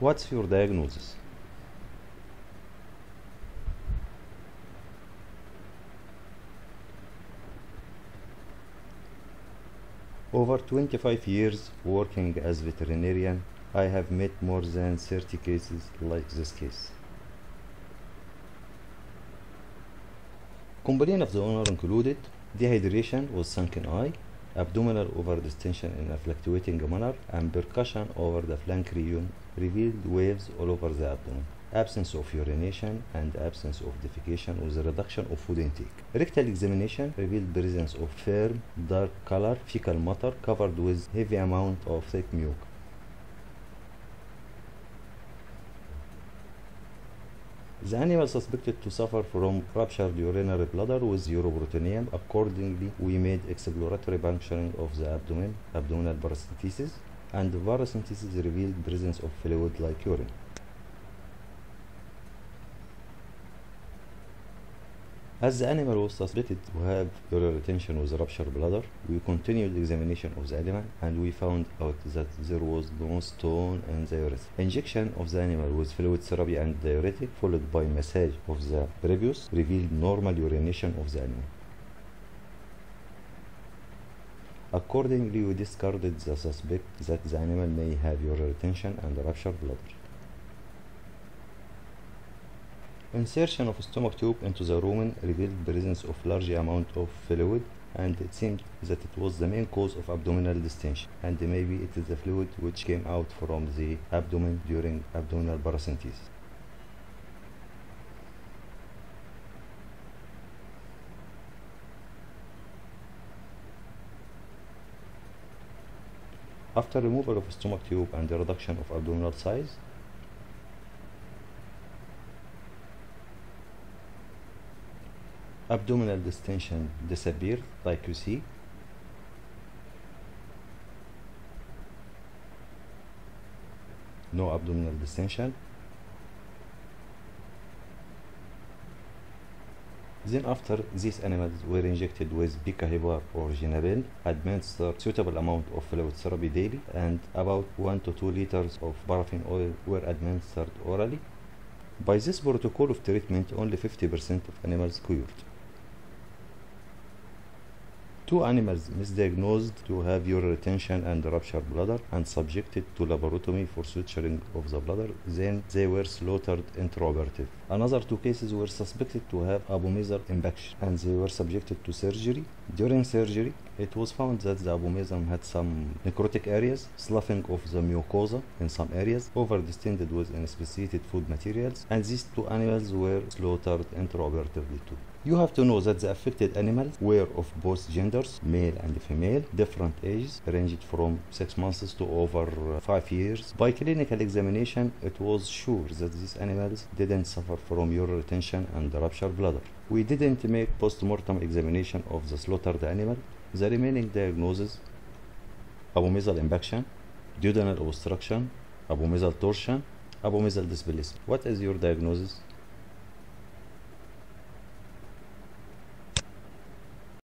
What's your diagnosis? Over 25 years working as veterinarian, I have met more than 30 cases like this case. Complaint of the owner included dehydration with sunken eye, abdominal overdistension in a fluctuating manner, and percussion over the flank region revealed waves all over the abdomen. Absence of urination and absence of defecation with reduction of food intake. Rectal examination revealed presence of firm, dark color fecal matter covered with heavy amount of thick mucus. The animal suspected to suffer from ruptured urinary bladder with uroperitoneum. Accordingly, we made exploratory puncturing of the abdomen, abdominal paracentesis, and the paracentesis revealed presence of fluid like urine. As the animal was suspected to have urinary retention with ruptured bladder, we continued examination of the animal and we found out that there was no stone in the urethra. Injection of the animal with fluid therapy and diuretic followed by massage of the prepuce revealed normal urination of the animal. Accordingly, we discarded the suspect that the animal may have urinary retention and ruptured bladder. Insertion of stomach tube into the rumen revealed presence of large amount of fluid and it seemed that it was the main cause of abdominal distension and maybe it is the fluid which came out from the abdomen during abdominal paracentesis. After removal of stomach tube and the reduction of abdominal size, abdominal distension disappeared like you see. No abdominal distension. Then after these animals were injected with Bykahepar or ginabel administered suitable amount of fluid therapy daily and about 1 to 2 liters of paraffin oil were administered orally. By this protocol of treatment only 50% of animals cured Two animals misdiagnosed to have urine retention and ruptured bladder and subjected to laparotomy for suturing of the bladder, then they were slaughtered intraoperative. Another two cases were suspected to have abomasal impaction and they were subjected to surgery. During surgery, it was found that the abomasum had some necrotic areas, sloughing of the mucosa in some areas, overdistended with inspissated food materials, and these two animals were slaughtered intraoperatively too. You have to know that the affected animals were of both genders, male and female, different ages, ranged from 6 months to over uh, 5 years. By clinical examination, it was sure that these animals didn't suffer from urine retention and ruptured bladder. We didn't make post-mortem examination of the slaughtered animal. The remaining diagnosis, abomasal impaction, duodenal obstruction, abomasal torsion, abomasal displacement. What is your diagnosis?